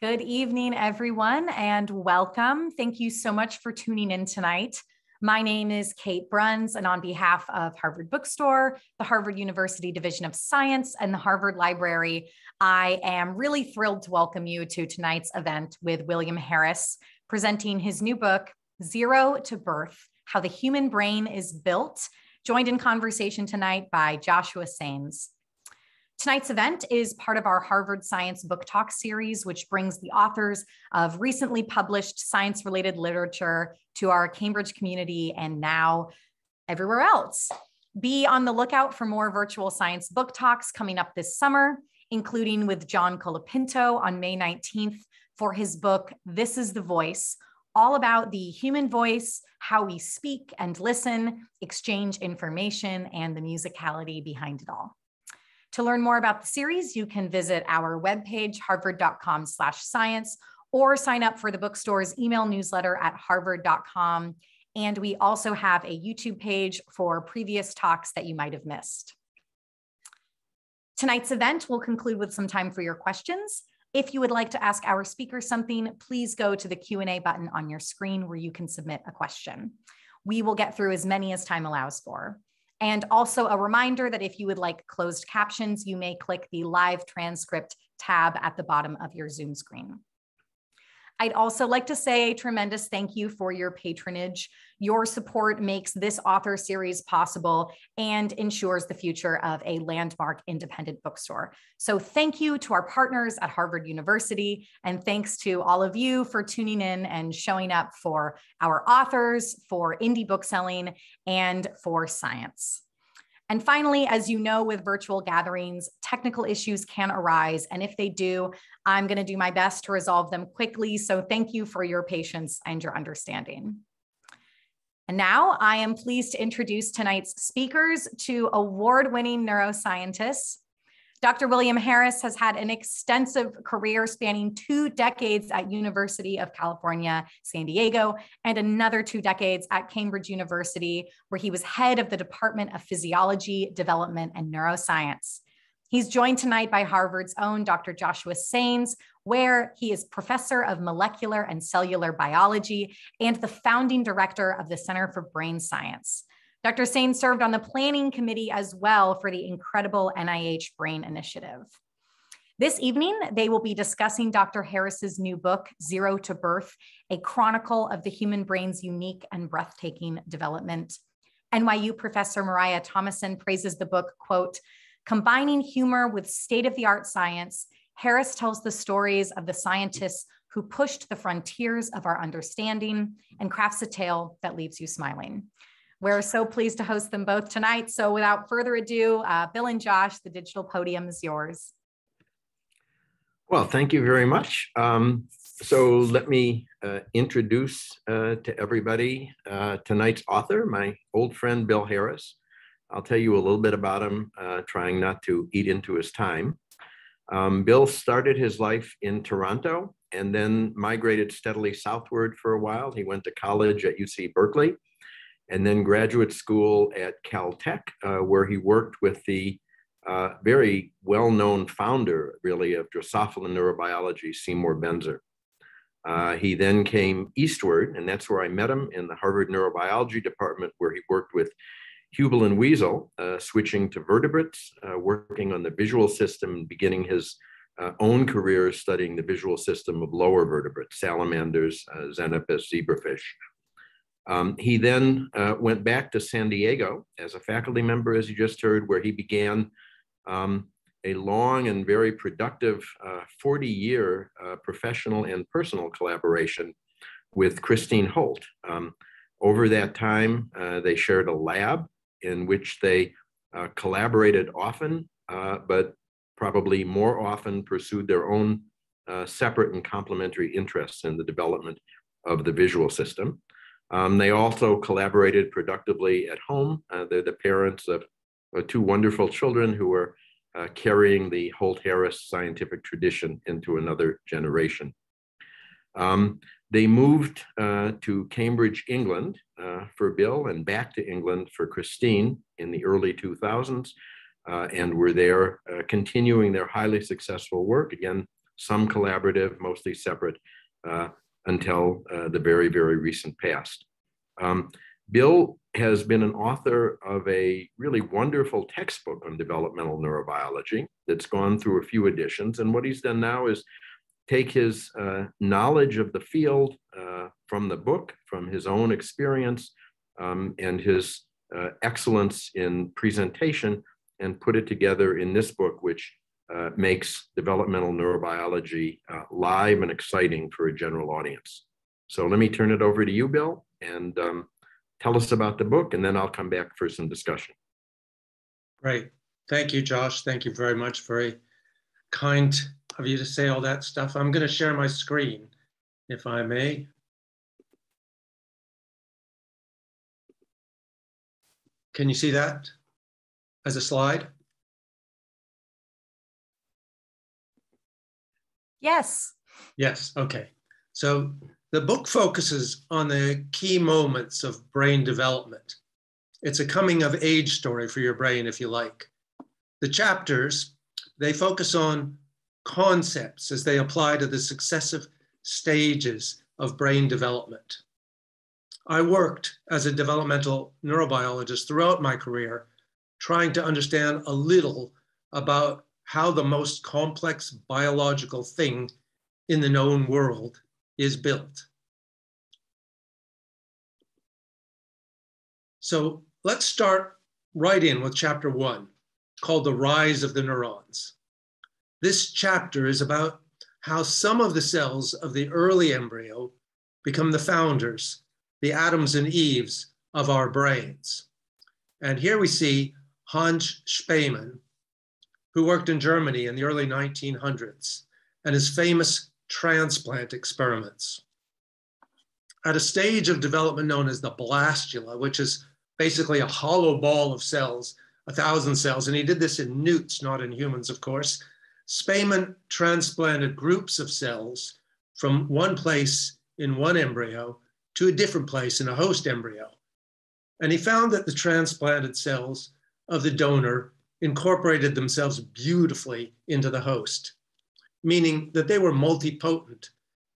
Good evening, everyone, and welcome. Thank you so much for tuning in tonight. My name is Kate Bruns, and on behalf of Harvard Bookstore, the Harvard University Division of Science, and the Harvard Library, I am really thrilled to welcome you to tonight's event with William Harris, presenting his new book, Zero to Birth How the Human Brain is Built, joined in conversation tonight by Joshua Sanes. Tonight's event is part of our Harvard Science Book Talk series, which brings the authors of recently published science related literature to our Cambridge community and now everywhere else. Be on the lookout for more virtual science book talks coming up this summer, including with John Colapinto on May 19th for his book, This is the Voice, all about the human voice, how we speak and listen, exchange information, and the musicality behind it all. To learn more about the series, you can visit our webpage, harvard.com slash science, or sign up for the bookstore's email newsletter at harvard.com. And we also have a YouTube page for previous talks that you might have missed. Tonight's event will conclude with some time for your questions. If you would like to ask our speaker something, please go to the Q&A button on your screen where you can submit a question. We will get through as many as time allows for. And also a reminder that if you would like closed captions, you may click the live transcript tab at the bottom of your Zoom screen. I'd also like to say a tremendous thank you for your patronage. Your support makes this author series possible and ensures the future of a landmark independent bookstore. So, thank you to our partners at Harvard University, and thanks to all of you for tuning in and showing up for our authors, for indie bookselling, and for science. And finally, as you know, with virtual gatherings, technical issues can arise. And if they do, I'm going to do my best to resolve them quickly. So thank you for your patience and your understanding. And now I am pleased to introduce tonight's speakers to award winning neuroscientists Dr. William Harris has had an extensive career spanning two decades at University of California, San Diego, and another two decades at Cambridge University, where he was head of the Department of Physiology, Development, and Neuroscience. He's joined tonight by Harvard's own Dr. Joshua Sanes, where he is professor of molecular and cellular biology and the founding director of the Center for Brain Science. Dr. Sanes served on the planning committee as well for the incredible NIH Brain Initiative. This evening, they will be discussing Dr. Harris's new book, Zero to Birth, a chronicle of the human brain's unique and breathtaking development. NYU professor Moriah Thomason praises the book, quote, combining humor with state-of-the-art science, Harris tells the stories of the scientists who pushed the frontiers of our understanding and crafts a tale that leaves you smiling. We're so pleased to host them both tonight. So without further ado, uh, Bill and Josh, the digital podium is yours. Well, thank you very much. Um, so let me uh, introduce uh, to everybody uh, tonight's author, my old friend, Bill Harris. I'll tell you a little bit about him, uh, trying not to eat into his time. Um, Bill started his life in Toronto and then migrated steadily southward for a while. He went to college at UC Berkeley and then graduate school at Caltech, uh, where he worked with the uh, very well-known founder, really, of Drosophila neurobiology, Seymour Benzer. Uh, he then came eastward, and that's where I met him in the Harvard Neurobiology Department, where he worked with Hubel and Wiesel, uh, switching to vertebrates, uh, working on the visual system, beginning his uh, own career studying the visual system of lower vertebrates, salamanders, xenopus, zebrafish, um, he then uh, went back to San Diego as a faculty member, as you just heard, where he began um, a long and very productive 40-year uh, uh, professional and personal collaboration with Christine Holt. Um, over that time, uh, they shared a lab in which they uh, collaborated often, uh, but probably more often pursued their own separate and complementary interests in the development of the visual system. Um, they also collaborated productively at home. Uh, they're the parents of uh, two wonderful children who uh, carrying the Holt Harris scientific tradition into another generation. Um, they moved uh, to Cambridge, England uh, for Bill and back to England for Christine in the early 2000s uh, and were there continuing their highly successful work, again, some collaborative, mostly separate, uh, until uh, the very, very recent past. Um, Bill has been an author of a really wonderful textbook on developmental neurobiology that's gone through a few editions. And what he's done now is take his uh, knowledge of the field uh, from the book, from his own experience, um, and his uh, excellence in presentation, and put it together in this book, which uh, makes developmental neurobiology uh, live and exciting for a general audience. So let me turn it over to you, Bill, and um, tell us about the book, and then I'll come back for some discussion. Great. Thank you, Josh. Thank you very much. Very kind of you to say all that stuff. I'm going to share my screen, if I may. Can you see that as a slide? Yes. Yes, okay. So the book focuses on the key moments of brain development. It's a coming of age story for your brain, if you like. The chapters, they focus on concepts as they apply to the successive stages of brain development. I worked as a developmental neurobiologist throughout my career, trying to understand a little about how the most complex biological thing in the known world is built. So let's start right in with chapter one, called The Rise of the Neurons. This chapter is about how some of the cells of the early embryo become the founders, the Adams and Eves of our brains. And here we see Hans Spemann, who worked in Germany in the early 1900s, and his famous transplant experiments. At a stage of development known as the blastula, which is basically a hollow ball of cells, a thousand cells, and he did this in newts, not in humans, of course. Spemann transplanted groups of cells from one place in one embryo to a different place in a host embryo. And he found that the transplanted cells of the donor incorporated themselves beautifully into the host, meaning that they were multipotent.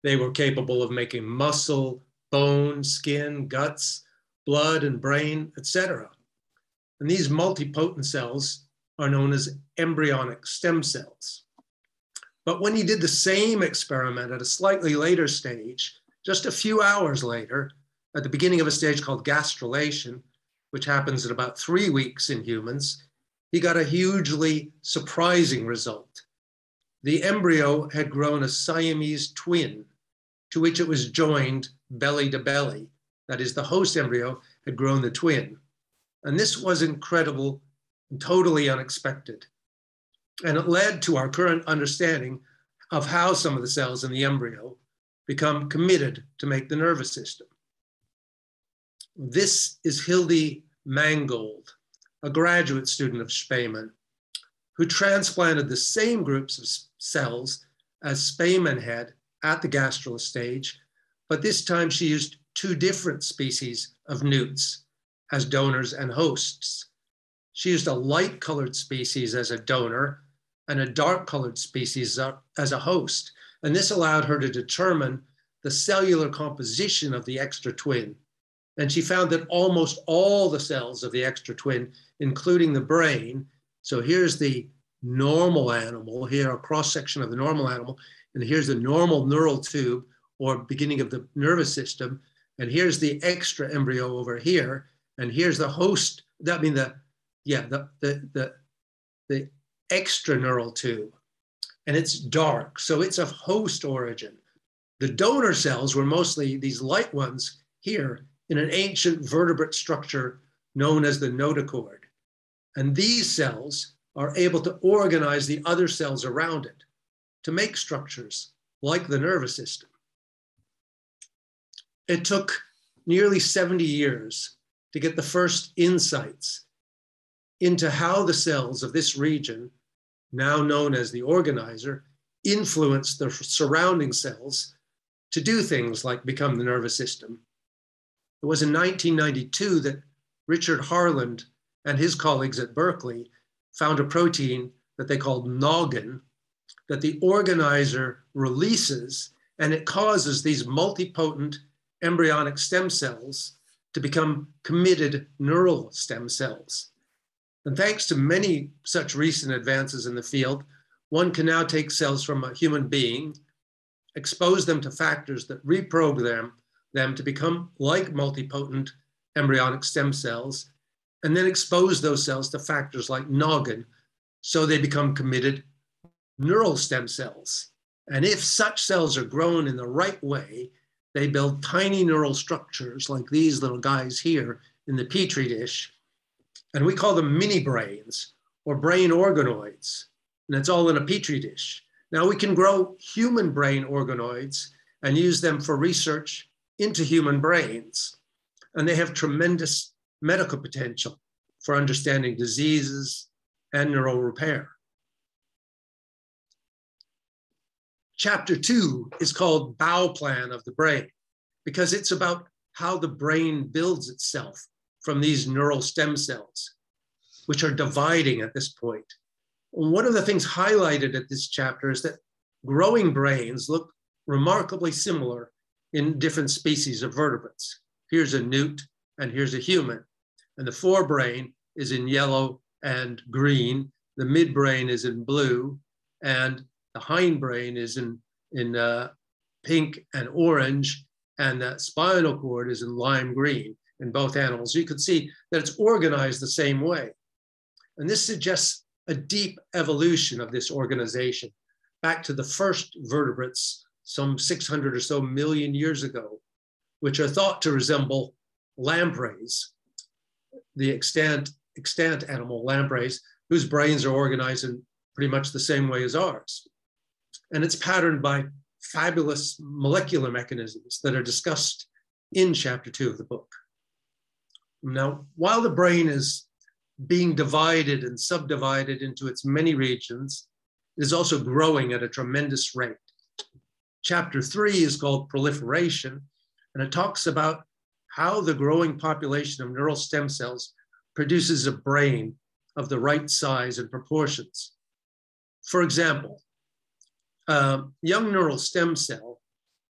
They were capable of making muscle, bone, skin, guts, blood, and brain, etc. And these multipotent cells are known as embryonic stem cells. But when he did the same experiment at a slightly later stage, just a few hours later, at the beginning of a stage called gastrulation, which happens at about three weeks in humans, he got a hugely surprising result. The embryo had grown a Siamese twin to which it was joined belly to belly. That is, the host embryo had grown the twin. And this was incredible totally unexpected. And it led to our current understanding of how some of the cells in the embryo become committed to make the nervous system. This is Hilde Mangold, a graduate student of Spemann, who transplanted the same groups of cells as Spemann had at the gastrula stage, but this time she used two different species of newts as donors and hosts. She used a light colored species as a donor and a dark colored species as a host. And this allowed her to determine the cellular composition of the extra twin and she found that almost all the cells of the extra twin, including the brain, so here's the normal animal, here a cross section of the normal animal, and here's the normal neural tube or beginning of the nervous system, and here's the extra embryo over here, and here's the host, that mean the, yeah, the, the, the, the extra neural tube, and it's dark, so it's of host origin. The donor cells were mostly these light ones here, in an ancient vertebrate structure known as the notochord. And these cells are able to organize the other cells around it to make structures like the nervous system. It took nearly 70 years to get the first insights into how the cells of this region, now known as the organizer, influence the surrounding cells to do things like become the nervous system it was in 1992 that Richard Harland and his colleagues at Berkeley found a protein that they called noggin that the organizer releases and it causes these multipotent embryonic stem cells to become committed neural stem cells. And thanks to many such recent advances in the field, one can now take cells from a human being, expose them to factors that reprogram them to become like multipotent embryonic stem cells, and then expose those cells to factors like noggin so they become committed neural stem cells. And if such cells are grown in the right way, they build tiny neural structures like these little guys here in the Petri dish. And we call them mini brains or brain organoids. And it's all in a Petri dish. Now we can grow human brain organoids and use them for research into human brains. And they have tremendous medical potential for understanding diseases and neural repair. Chapter two is called Bauplan of the Brain because it's about how the brain builds itself from these neural stem cells, which are dividing at this point. One of the things highlighted at this chapter is that growing brains look remarkably similar in different species of vertebrates. Here's a newt and here's a human. And the forebrain is in yellow and green. The midbrain is in blue and the hindbrain is in, in uh, pink and orange, and the spinal cord is in lime green in both animals. You can see that it's organized the same way. And this suggests a deep evolution of this organization back to the first vertebrates some 600 or so million years ago, which are thought to resemble lampreys, the extant, extant animal lampreys, whose brains are organized in pretty much the same way as ours. And it's patterned by fabulous molecular mechanisms that are discussed in chapter two of the book. Now, while the brain is being divided and subdivided into its many regions, it is also growing at a tremendous rate. Chapter three is called proliferation, and it talks about how the growing population of neural stem cells produces a brain of the right size and proportions. For example, uh, young neural stem cell,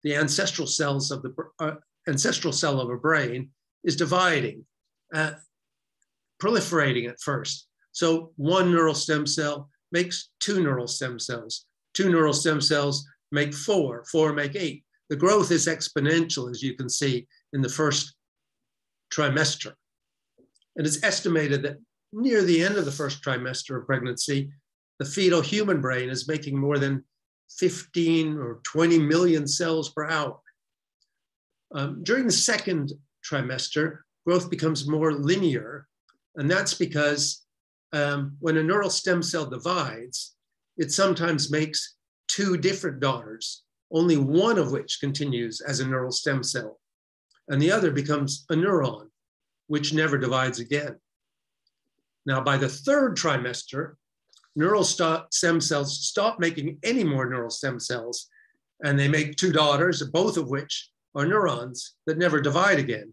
the ancestral cells of the uh, ancestral cell of a brain, is dividing, uh, proliferating at first. So one neural stem cell makes two neural stem cells. Two neural stem cells make four, four make eight. The growth is exponential, as you can see in the first trimester. And it's estimated that near the end of the first trimester of pregnancy, the fetal human brain is making more than 15 or 20 million cells per hour. Um, during the second trimester, growth becomes more linear, and that's because um, when a neural stem cell divides, it sometimes makes two different daughters, only one of which continues as a neural stem cell, and the other becomes a neuron, which never divides again. Now, by the third trimester, neural stem cells stop making any more neural stem cells, and they make two daughters, both of which are neurons that never divide again.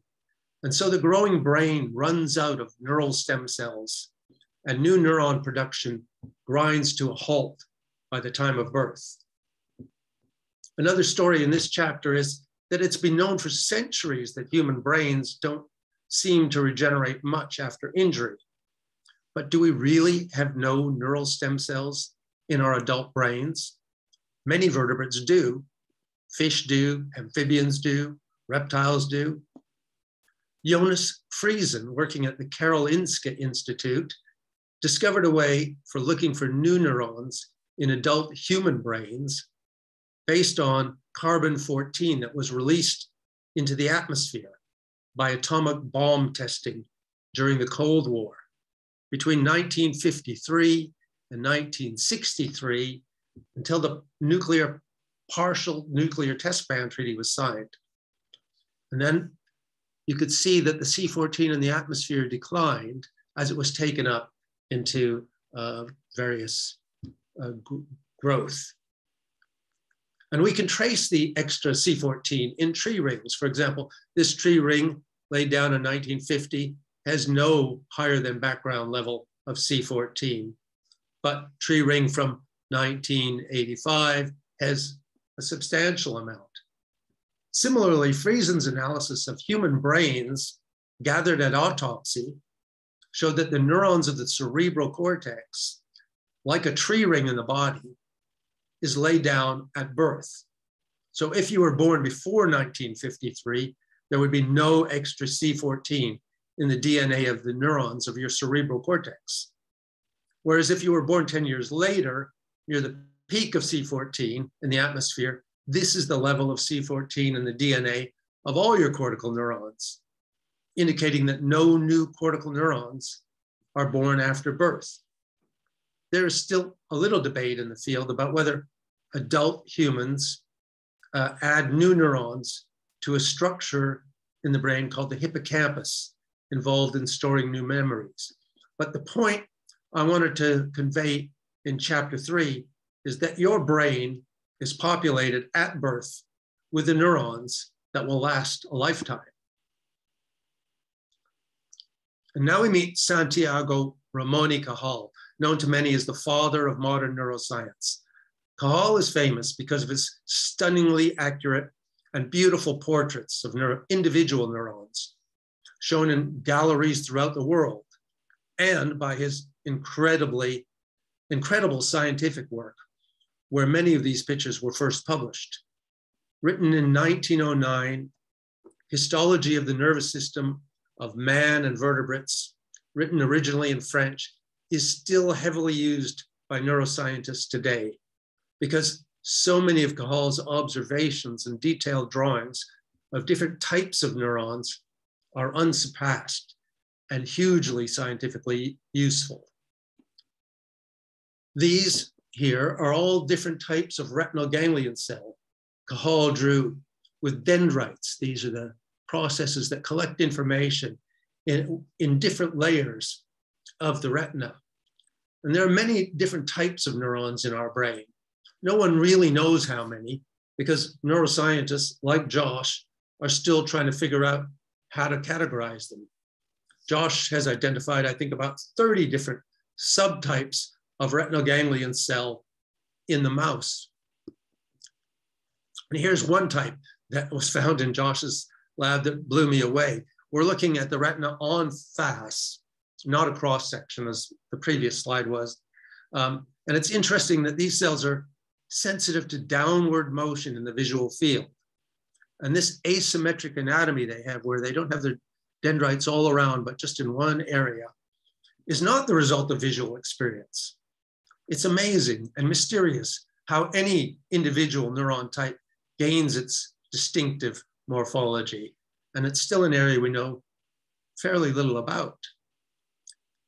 And so the growing brain runs out of neural stem cells, and new neuron production grinds to a halt by the time of birth. Another story in this chapter is that it's been known for centuries that human brains don't seem to regenerate much after injury. But do we really have no neural stem cells in our adult brains? Many vertebrates do. Fish do, amphibians do, reptiles do. Jonas Frisén, working at the Karolinska Institute, discovered a way for looking for new neurons in adult human brains based on carbon 14 that was released into the atmosphere by atomic bomb testing during the Cold War between 1953 and 1963 until the nuclear partial nuclear test ban treaty was signed. And then you could see that the C14 in the atmosphere declined as it was taken up into uh, various uh, growth. And we can trace the extra C14 in tree rings. For example, this tree ring laid down in 1950 has no higher than background level of C14. But tree ring from 1985 has a substantial amount. Similarly, Frisén's analysis of human brains gathered at autopsy showed that the neurons of the cerebral cortex, like a tree ring in the body, is laid down at birth. So if you were born before 1953, there would be no extra C14 in the DNA of the neurons of your cerebral cortex. Whereas if you were born 10 years later, near the peak of C14 in the atmosphere, this is the level of C14 in the DNA of all your cortical neurons, indicating that no new cortical neurons are born after birth. There is still a little debate in the field about whether adult humans uh, add new neurons to a structure in the brain called the hippocampus, involved in storing new memories. But the point I wanted to convey in chapter three is that your brain is populated at birth with the neurons that will last a lifetime. And now we meet Santiago Ramon Cajal, known to many as the father of modern neuroscience. Cajal is famous because of his stunningly accurate and beautiful portraits of neuro individual neurons shown in galleries throughout the world and by his incredibly incredible scientific work where many of these pictures were first published. Written in 1909, Histology of the Nervous System of Man and Vertebrates, written originally in French, is still heavily used by neuroscientists today because so many of Cajal's observations and detailed drawings of different types of neurons are unsurpassed and hugely scientifically useful. These here are all different types of retinal ganglion cell. Cajal drew with dendrites. These are the processes that collect information in, in different layers of the retina. And there are many different types of neurons in our brain. No one really knows how many because neuroscientists like Josh are still trying to figure out how to categorize them. Josh has identified, I think, about 30 different subtypes of retinal ganglion cell in the mouse. And here's one type that was found in Josh's lab that blew me away. We're looking at the retina on face, not a cross section as the previous slide was. Um, and it's interesting that these cells are sensitive to downward motion in the visual field. And this asymmetric anatomy they have, where they don't have their dendrites all around, but just in one area, is not the result of visual experience. It's amazing and mysterious how any individual neuron type gains its distinctive morphology. And it's still an area we know fairly little about.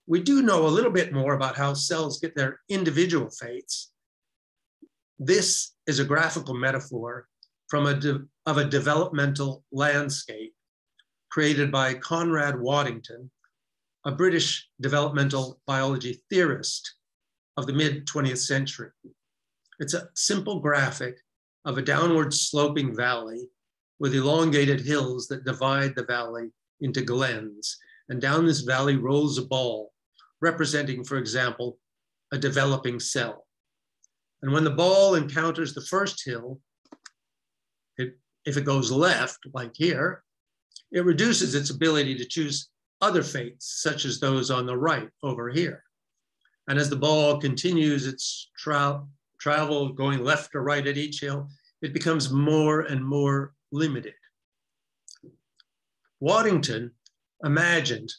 We do know a little bit more about how cells get their individual fates. This is a graphical metaphor from a of a developmental landscape created by Conrad Waddington, a British developmental biology theorist of the mid 20th century. It's a simple graphic of a downward sloping valley with elongated hills that divide the valley into glens. And down this valley rolls a ball, representing, for example, a developing cell. And when the ball encounters the first hill, it, if it goes left, like here, it reduces its ability to choose other fates, such as those on the right over here. And as the ball continues its tra travel going left or right at each hill, it becomes more and more limited. Waddington imagined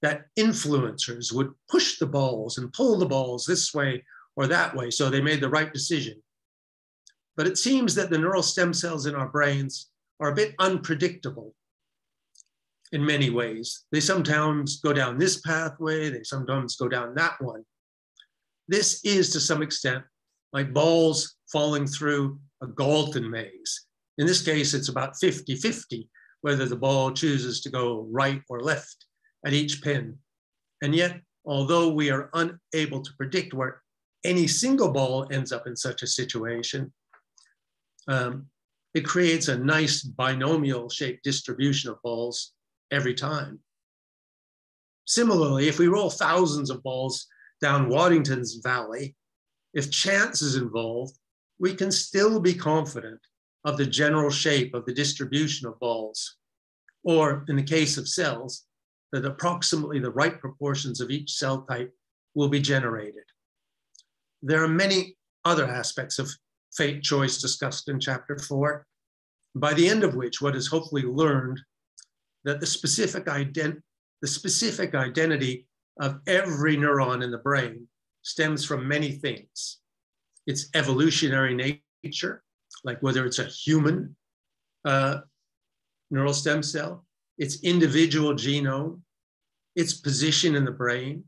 that influencers would push the balls and pull the balls this way or that way so they made the right decision. But it seems that the neural stem cells in our brains are a bit unpredictable in many ways. They sometimes go down this pathway, they sometimes go down that one. This is to some extent like balls falling through a Galton maze. In this case, it's about 50 50 whether the ball chooses to go right or left at each pin. And yet, although we are unable to predict where any single ball ends up in such a situation, um, it creates a nice binomial shaped distribution of balls every time. Similarly, if we roll thousands of balls down Waddington's Valley, if chance is involved, we can still be confident of the general shape of the distribution of balls, or in the case of cells, that approximately the right proportions of each cell type will be generated. There are many other aspects of fate choice discussed in chapter four, by the end of which what is hopefully learned that the specific, ident the specific identity of every neuron in the brain stems from many things. Its evolutionary nature, like whether it's a human uh, neural stem cell, its individual genome, its position in the brain,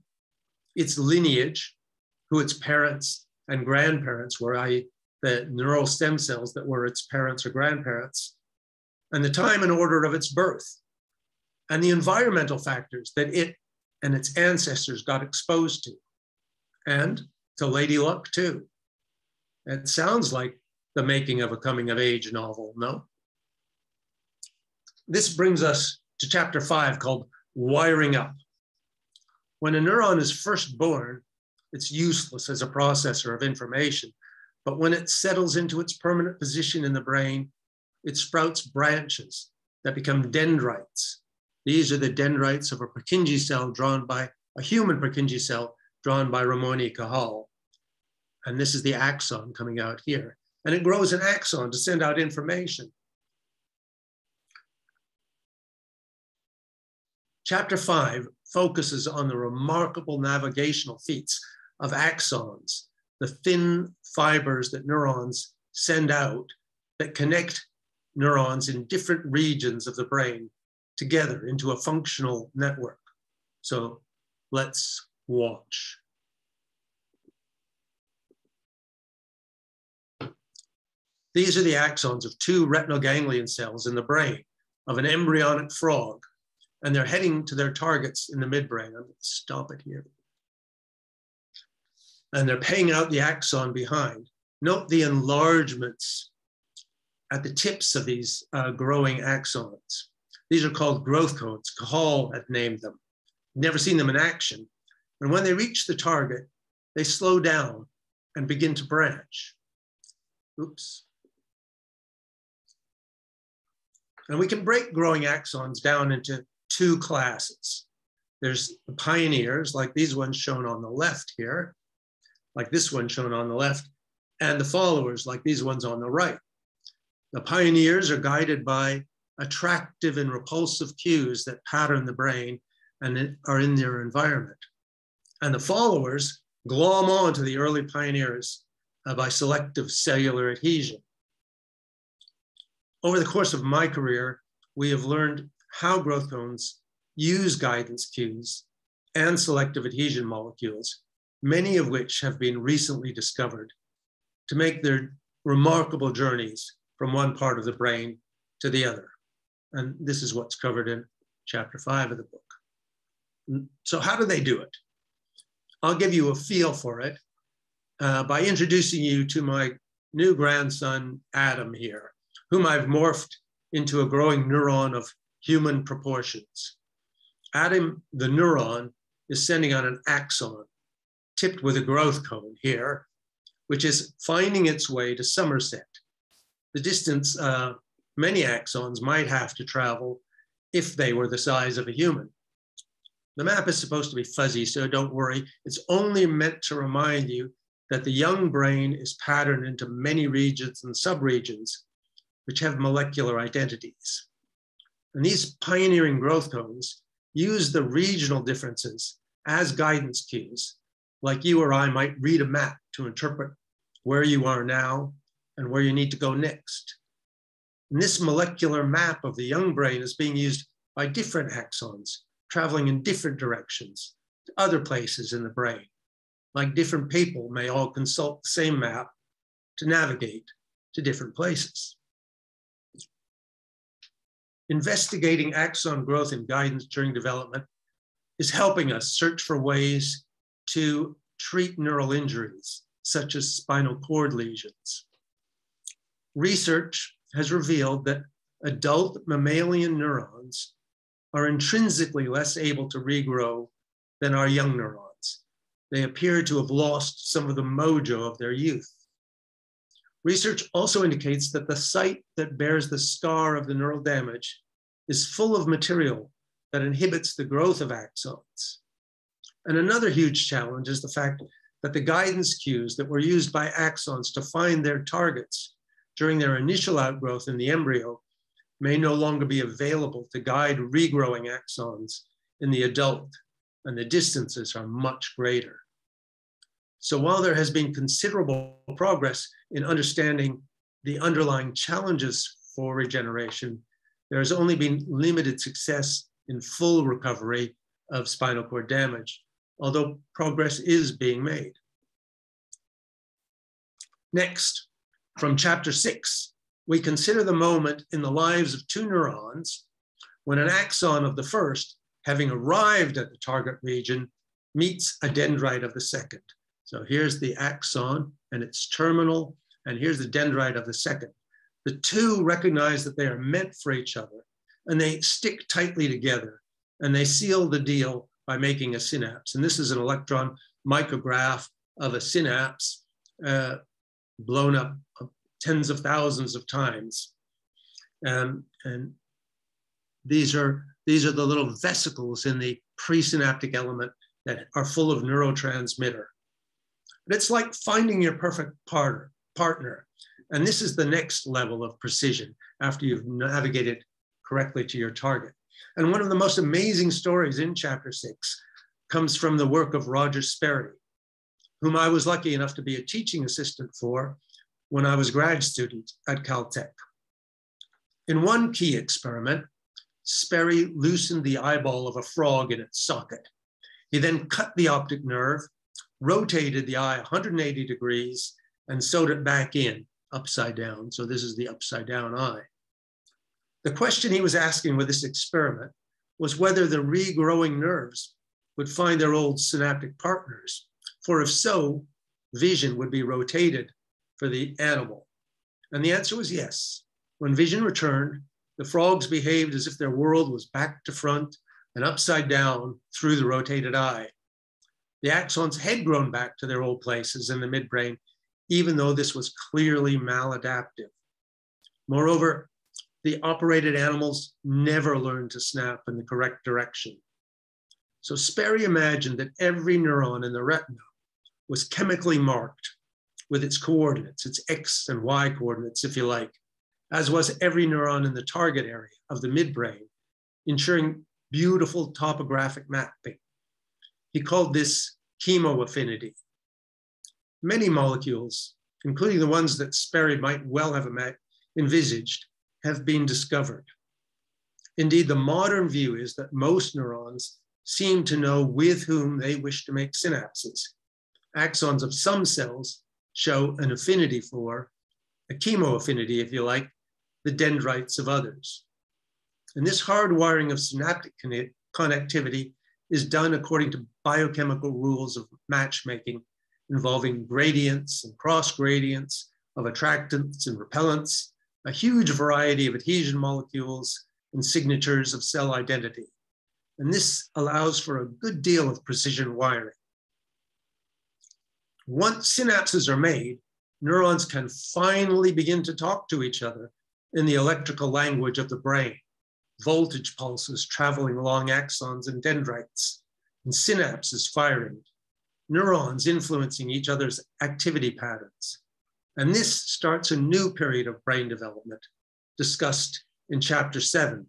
its lineage, who its parents and grandparents were, i.e., the neural stem cells that were its parents or grandparents, and the time and order of its birth, and the environmental factors that it and its ancestors got exposed to, and to Lady Luck too. It sounds like the making of a coming of age novel, no? This brings us to chapter five called Wiring Up. When a neuron is first born, it's useless as a processor of information. But when it settles into its permanent position in the brain, it sprouts branches that become dendrites. These are the dendrites of a Purkinje cell drawn by a human Purkinje cell drawn by Ramon y Cajal. And this is the axon coming out here. And it grows an axon to send out information. Chapter five focuses on the remarkable navigational feats of axons, the thin fibers that neurons send out that connect neurons in different regions of the brain together into a functional network. So let's watch. These are the axons of two retinal ganglion cells in the brain of an embryonic frog, and they're heading to their targets in the midbrain. I'm going to stop it here. And they're paying out the axon behind. Note the enlargements at the tips of these uh, growing axons. These are called growth cones. Cajal had named them. Never seen them in action. And when they reach the target, they slow down and begin to branch. Oops. And we can break growing axons down into two classes. There's the pioneers, like these ones shown on the left here, like this one shown on the left, and the followers, like these ones on the right. The pioneers are guided by attractive and repulsive cues that pattern the brain and are in their environment. And the followers glom on to the early pioneers uh, by selective cellular adhesion. Over the course of my career, we have learned how growth cones use guidance cues and selective adhesion molecules, many of which have been recently discovered to make their remarkable journeys from one part of the brain to the other. And this is what's covered in chapter five of the book. So, how do they do it? I'll give you a feel for it uh, by introducing you to my new grandson, Adam, here whom I've morphed into a growing neuron of human proportions. Adam, the neuron, is sending out an axon tipped with a growth cone here, which is finding its way to Somerset, the distance uh, many axons might have to travel if they were the size of a human. The map is supposed to be fuzzy, so don't worry. It's only meant to remind you that the young brain is patterned into many regions and subregions which have molecular identities. And these pioneering growth cones use the regional differences as guidance cues, like you or I might read a map to interpret where you are now and where you need to go next. And this molecular map of the young brain is being used by different axons, traveling in different directions to other places in the brain. Like different people may all consult the same map to navigate to different places investigating axon growth and guidance during development is helping us search for ways to treat neural injuries, such as spinal cord lesions. Research has revealed that adult mammalian neurons are intrinsically less able to regrow than our young neurons. they appear to have lost some of the mojo of their youth. Research also indicates that the site that bears the scar of the neural damage is full of material that inhibits the growth of axons. And another huge challenge is the fact that the guidance cues that were used by axons to find their targets during their initial outgrowth in the embryo may no longer be available to guide regrowing axons in the adult, and the distances are much greater. So while there has been considerable progress in understanding the underlying challenges for regeneration, there has only been limited success in full recovery of spinal cord damage, although progress is being made. Next, from chapter six, we consider the moment in the lives of two neurons when an axon of the first, having arrived at the target region, meets a dendrite of the second. So here's the axon and its terminal, and here's the dendrite of the second. The two recognize that they are meant for each other and they stick tightly together and they seal the deal by making a synapse. And this is an electron micrograph of a synapse uh, blown up tens of thousands of times. Um, and these are, these are the little vesicles in the presynaptic element that are full of neurotransmitter. But it's like finding your perfect partner, partner. And this is the next level of precision after you've navigated correctly to your target. And one of the most amazing stories in chapter six comes from the work of Roger Sperry, whom I was lucky enough to be a teaching assistant for when I was grad student at Caltech. In one key experiment, Sperry loosened the eyeball of a frog in its socket. He then cut the optic nerve, rotated the eye 180 degrees, and sewed it back in upside down. So this is the upside down eye. The question he was asking with this experiment was whether the regrowing nerves would find their old synaptic partners, for if so, vision would be rotated for the animal. And the answer was yes. When vision returned, the frogs behaved as if their world was back to front and upside down through the rotated eye. The axons had grown back to their old places in the midbrain, even though this was clearly maladaptive. Moreover, the operated animals never learned to snap in the correct direction. So Sperry imagined that every neuron in the retina was chemically marked with its coordinates, its X and Y coordinates, if you like, as was every neuron in the target area of the midbrain, ensuring beautiful topographic mapping. He called this chemoaffinity. Many molecules, including the ones that Sperry might well have envisaged, have been discovered. Indeed, the modern view is that most neurons seem to know with whom they wish to make synapses. Axons of some cells show an affinity for, a chemoaffinity, if you like, the dendrites of others. And this hardwiring of synaptic connectivity is done according to biochemical rules of matchmaking involving gradients and cross gradients of attractants and repellents a huge variety of adhesion molecules and signatures of cell identity. And this allows for a good deal of precision wiring. Once synapses are made, neurons can finally begin to talk to each other in the electrical language of the brain, voltage pulses traveling along axons and dendrites, and synapses firing, neurons influencing each other's activity patterns. And this starts a new period of brain development discussed in chapter seven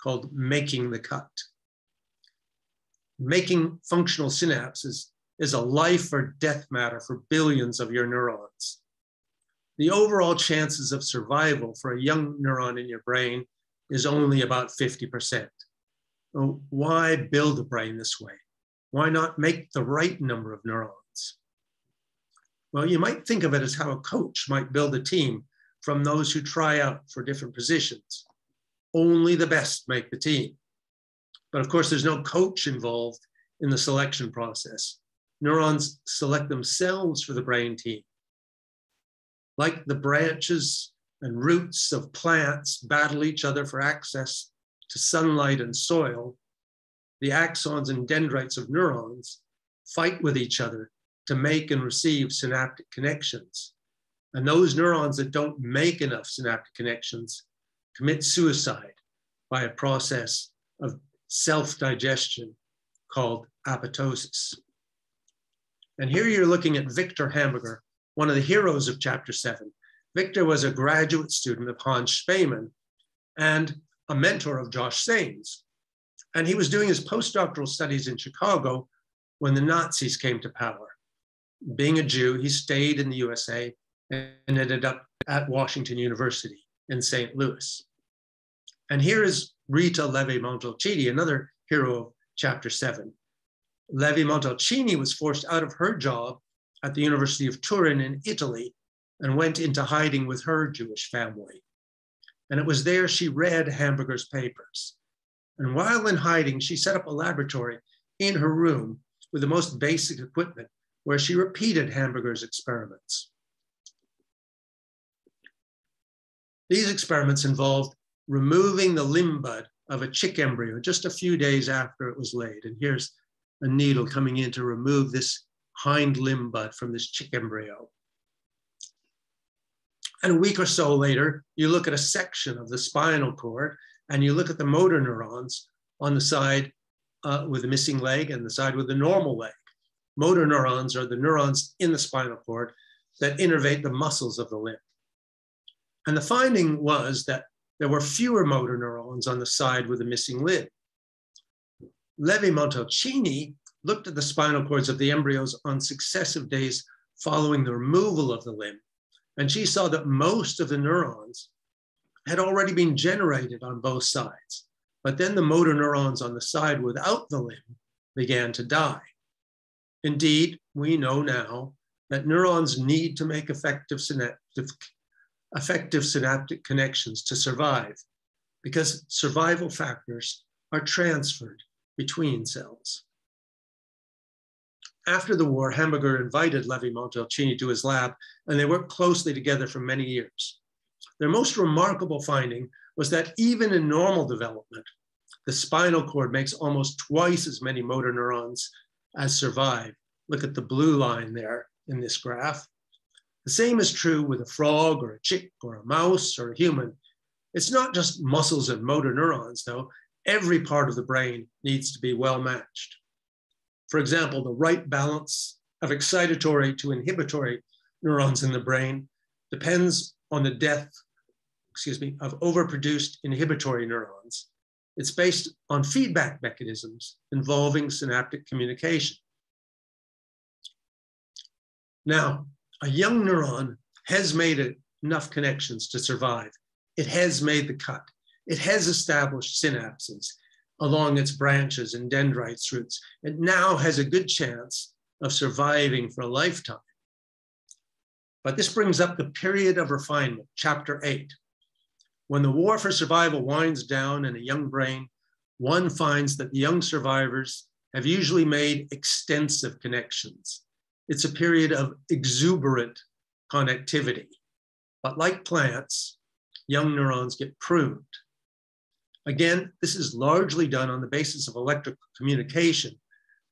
called Making the Cut. Making functional synapses is a life or death matter for billions of your neurons. The overall chances of survival for a young neuron in your brain is only about 50%. So why build a brain this way? Why not make the right number of neurons? Well, you might think of it as how a coach might build a team from those who try out for different positions. Only the best make the team. But of course, there's no coach involved in the selection process. Neurons select themselves for the brain team. Like the branches and roots of plants battle each other for access to sunlight and soil, the axons and dendrites of neurons fight with each other to make and receive synaptic connections. And those neurons that don't make enough synaptic connections commit suicide by a process of self digestion called apoptosis. And here you're looking at Victor Hamburger, one of the heroes of chapter seven. Victor was a graduate student of Hans Spemann and a mentor of Josh Sanes. And he was doing his postdoctoral studies in Chicago when the Nazis came to power. Being a Jew, he stayed in the USA and ended up at Washington University in St. Louis. And here is Rita Levi Montalcini, another hero of chapter seven. Levi Montalcini was forced out of her job at the University of Turin in Italy and went into hiding with her Jewish family. And it was there she read Hamburger's papers. And while in hiding, she set up a laboratory in her room with the most basic equipment where she repeated Hamburger's experiments. These experiments involved removing the limb bud of a chick embryo just a few days after it was laid. And here's a needle coming in to remove this hind limb bud from this chick embryo. And a week or so later, you look at a section of the spinal cord and you look at the motor neurons on the side uh, with the missing leg and the side with the normal leg. Motor neurons are the neurons in the spinal cord that innervate the muscles of the limb. And the finding was that there were fewer motor neurons on the side with the missing limb. Levi Montalcini looked at the spinal cords of the embryos on successive days following the removal of the limb, and she saw that most of the neurons had already been generated on both sides. But then the motor neurons on the side without the limb began to die. Indeed, we know now that neurons need to make effective synaptic effective synaptic connections to survive because survival factors are transferred between cells. After the war, Hamburger invited Levi Montalcini to his lab, and they worked closely together for many years. Their most remarkable finding was that even in normal development, the spinal cord makes almost twice as many motor neurons as survive. Look at the blue line there in this graph. The same is true with a frog or a chick or a mouse or a human. It's not just muscles and motor neurons, though. Every part of the brain needs to be well matched. For example, the right balance of excitatory to inhibitory neurons in the brain depends on the death, excuse me, of overproduced inhibitory neurons. It's based on feedback mechanisms involving synaptic communication. Now, a young neuron has made enough connections to survive. It has made the cut. It has established synapses along its branches and dendrites roots. It now has a good chance of surviving for a lifetime. But this brings up the period of refinement, chapter eight. When the war for survival winds down in a young brain, one finds that the young survivors have usually made extensive connections. It's a period of exuberant connectivity. But like plants, young neurons get pruned. Again, this is largely done on the basis of electrical communication,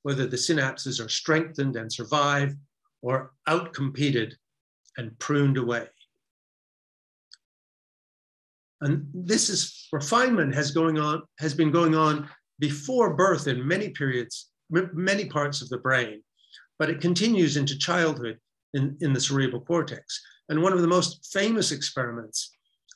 whether the synapses are strengthened and survive or outcompeted and pruned away. And this is refinement has going on, has been going on before birth in many periods, many parts of the brain but it continues into childhood in, in the cerebral cortex. And one of the most famous experiments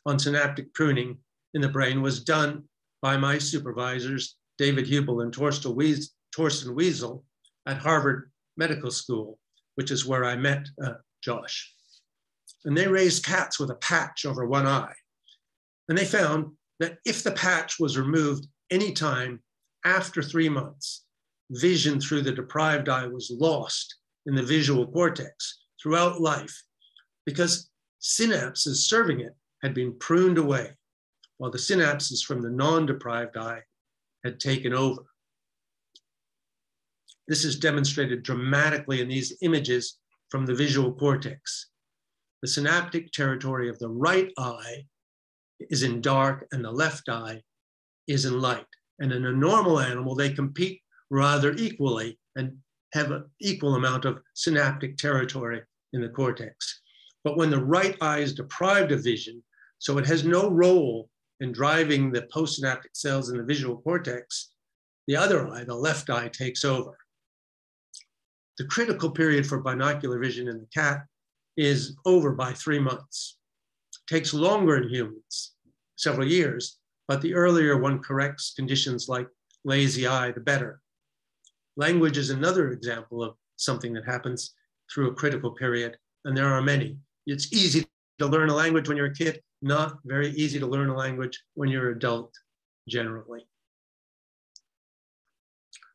on synaptic pruning in the brain was done by my supervisors, David Hubel and Torsten Wiesel at Harvard Medical School, which is where I met uh, Josh. And they raised cats with a patch over one eye. And they found that if the patch was removed anytime after three months, vision through the deprived eye was lost in the visual cortex throughout life because synapses serving it had been pruned away, while the synapses from the non deprived eye had taken over. This is demonstrated dramatically in these images from the visual cortex. The synaptic territory of the right eye is in dark and the left eye is in light. And in a normal animal, they compete rather equally. And have an equal amount of synaptic territory in the cortex. But when the right eye is deprived of vision, so it has no role in driving the postsynaptic cells in the visual cortex, the other eye, the left eye, takes over. The critical period for binocular vision in the cat is over by three months. It takes longer in humans, several years, but the earlier one corrects conditions like lazy eye, the better. Language is another example of something that happens through a critical period, and there are many. It's easy to learn a language when you're a kid, not very easy to learn a language when you're an adult, generally.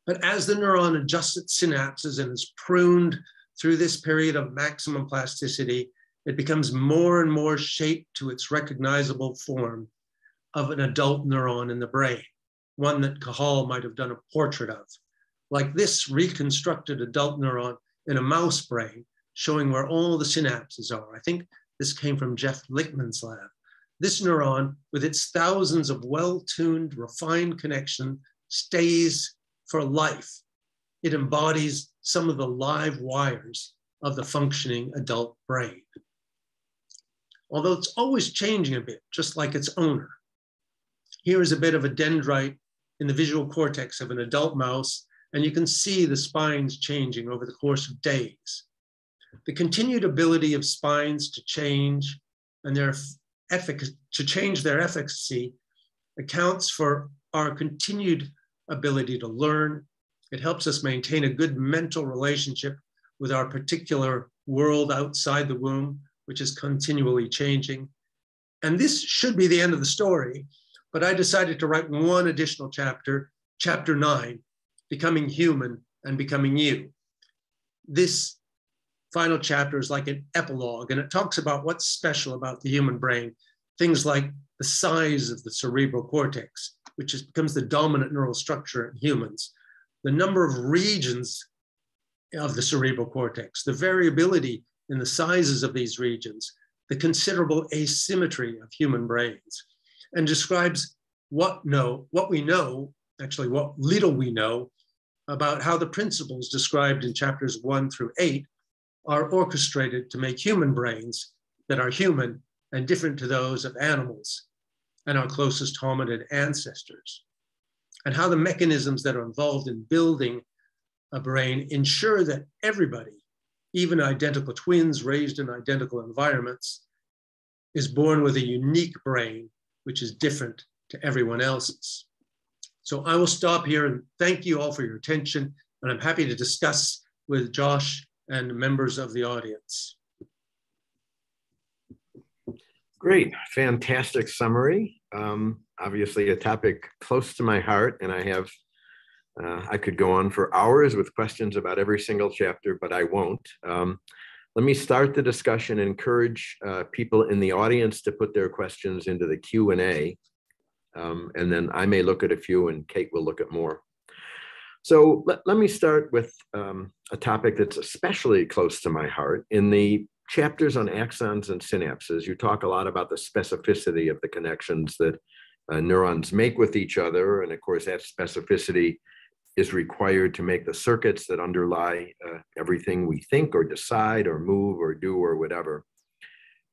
But as the neuron adjusts its synapses and is pruned through this period of maximum plasticity, it becomes more and more shaped to its recognizable form of an adult neuron in the brain, one that Cajal might have done a portrait of. Like this reconstructed adult neuron in a mouse brain, showing where all the synapses are. I think this came from Jeff Lichtman's lab. This neuron, with its thousands of well-tuned, refined connection, stays for life. It embodies some of the live wires of the functioning adult brain. Although it's always changing a bit, just like its owner. Here is a bit of a dendrite in the visual cortex of an adult mouse, and you can see the spines changing over the course of days. The continued ability of spines to change and their efficacy, to change their efficacy accounts for our continued ability to learn. It helps us maintain a good mental relationship with our particular world outside the womb, which is continually changing. And this should be the end of the story, but I decided to write one additional chapter, chapter nine, Becoming Human and Becoming You. This final chapter is like an epilogue, and it talks about what's special about the human brain, things like the size of the cerebral cortex, which is, becomes the dominant neural structure in humans, the number of regions of the cerebral cortex, the variability in the sizes of these regions, the considerable asymmetry of human brains, and describes what know, what we know, actually what little we know about how the principles described in chapters one through eight are orchestrated to make human brains that are human and different to those of animals and our closest hominid ancestors, and how the mechanisms that are involved in building a brain ensure that everybody, even identical twins raised in identical environments, is born with a unique brain which is different to everyone else's. So I will stop here and thank you all for your attention, and I'm happy to discuss with Josh and members of the audience. Great, fantastic summary. Um, obviously, a topic close to my heart, and I have. Uh, I could go on for hours with questions about every single chapter, but I won't. Um, let me start the discussion. Encourage uh, people in the audience to put their questions into the Q and A, um, and then I may look at a few, and Kate will look at more. So let, let me start with um, a topic that's especially close to my heart. In the chapters on axons and synapses, you talk a lot about the specificity of the connections that uh, neurons make with each other. And of course, that specificity is required to make the circuits that underlie uh, everything we think or decide or move or do or whatever.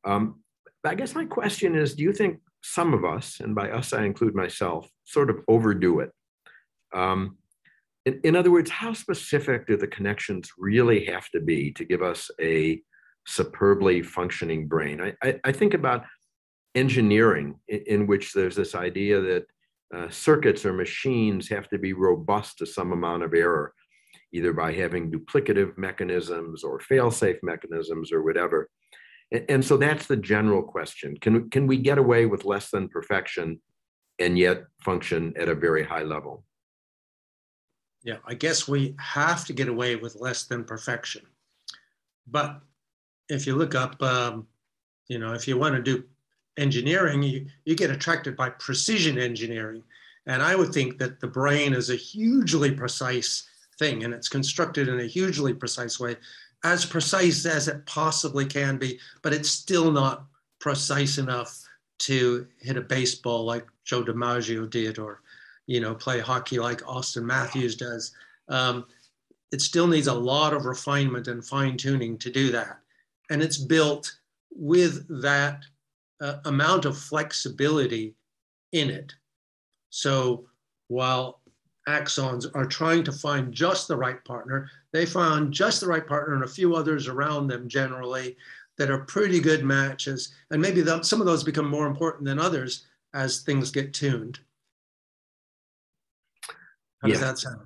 Um, I guess my question is do you think some of us, and by us I include myself, sort of overdo it? Um, in, in other words, how specific do the connections really have to be to give us a superbly functioning brain. I, I, I think about engineering, in, in, which there's this idea that uh, circuits or machines have to be robust to some amount of error, either by having duplicative mechanisms or fail-safe mechanisms or whatever. And, and so that's the general question. Can, can we get away with less than perfection and yet function at a very high level? Yeah, I guess we have to get away with less than perfection. But if you look up, um, you know, if you want to do engineering, you, you get attracted by precision engineering. And I would think that the brain is a hugely precise thing and it's constructed in a hugely precise way, as precise as it possibly can be, but it's still not precise enough to hit a baseball like Joe DiMaggio did or, you know, play hockey like Auston Matthews does. Um, it still needs a lot of refinement and fine tuning to do that. And it's built with that uh, amount of flexibility in it. So while axons are trying to find just the right partner, they found just the right partner and a few others around them generally that are pretty good matches. And maybe the, some of those become more important than others as things get tuned. How does that sound?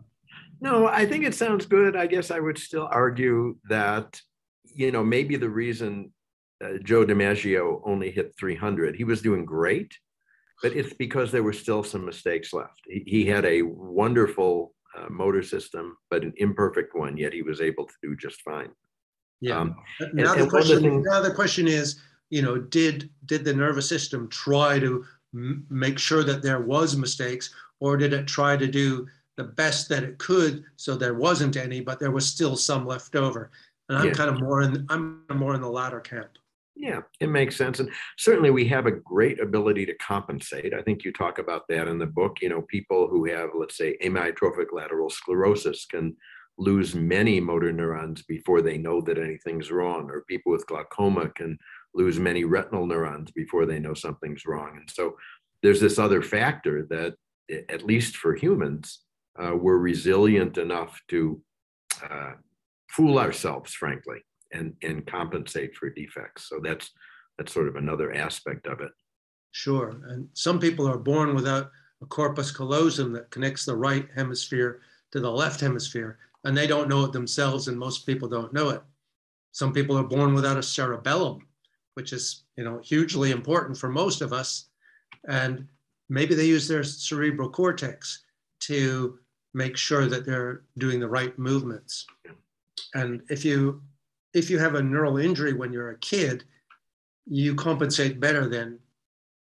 No, I think it sounds good. I guess I would still argue that, you know, maybe the reason uh, Joe DiMaggio only hit 300, he was doing great, but it's because there were still some mistakes left. He, he had a wonderful uh, motor system, but an imperfect one, yet he was able to do just fine. Yeah. Um, now, and, the question, things, now the question is, you know, did did the nervous system try to m- make sure that there was mistakes, or did it try to do the best that it could so there wasn't any, but there was still some left over? And I'm yeah. kind of more in I'm more in the latter camp. Yeah, it makes sense. And certainly we have a great ability to compensate. I think you talk about that in the book. You know, people who have, let's say, amyotrophic lateral sclerosis can lose many motor neurons before they know that anything's wrong, or people with glaucoma can lose many retinal neurons before they know something's wrong. And so there's this other factor that, at least for humans, uh, we're resilient enough to uh, fool ourselves, frankly and and compensate for defects. So that's that's sort of another aspect of it. Sure, and some people are born without a corpus callosum that connects the right hemisphere to the left hemisphere, and they don't know it themselves, and most people don't know it. Some people are born without a cerebellum, which is you know hugely important for most of us, and maybe they use their cerebral cortex to make sure that they're doing the right movements. And if you if you have a neural injury when you're a kid, you compensate better than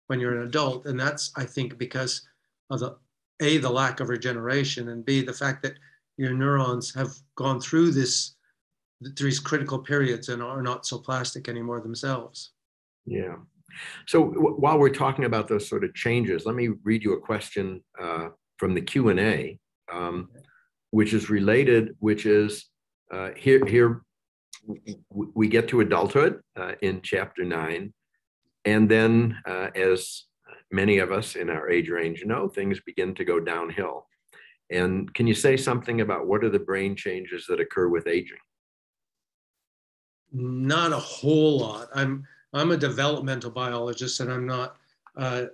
when you're an adult. And that's, I think, because of the A, the lack of regeneration, and B, the fact that your neurons have gone through this these critical periods and are not so plastic anymore themselves. Yeah. So w- while we're talking about those sort of changes, let me read you a question uh, from the Q and A, um, which is related. Which is uh, here. Here we get to adulthood uh, in chapter nine. And then, uh, as many of us in our age range know, things begin to go downhill. And can you say something about what are the brain changes that occur with aging? Not a whole lot. I'm I'm a developmental biologist, and I'm not uh,